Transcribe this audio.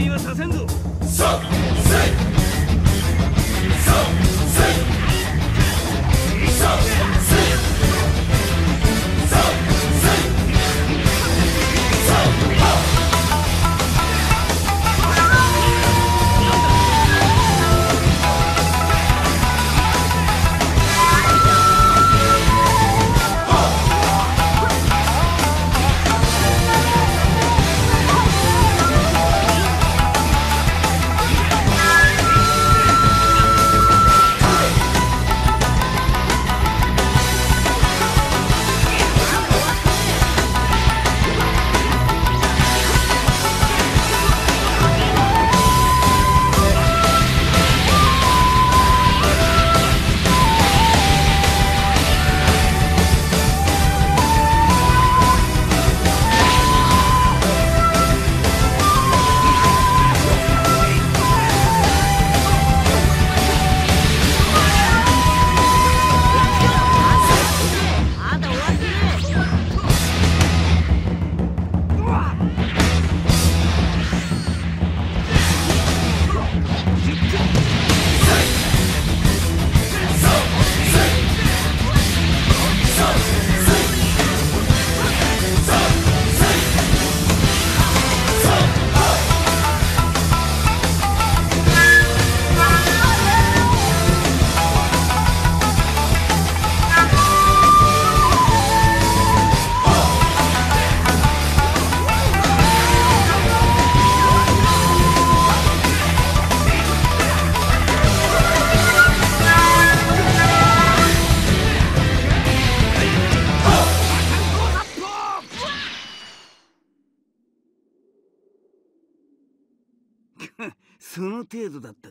ティはさせんぞさせい。その程度だった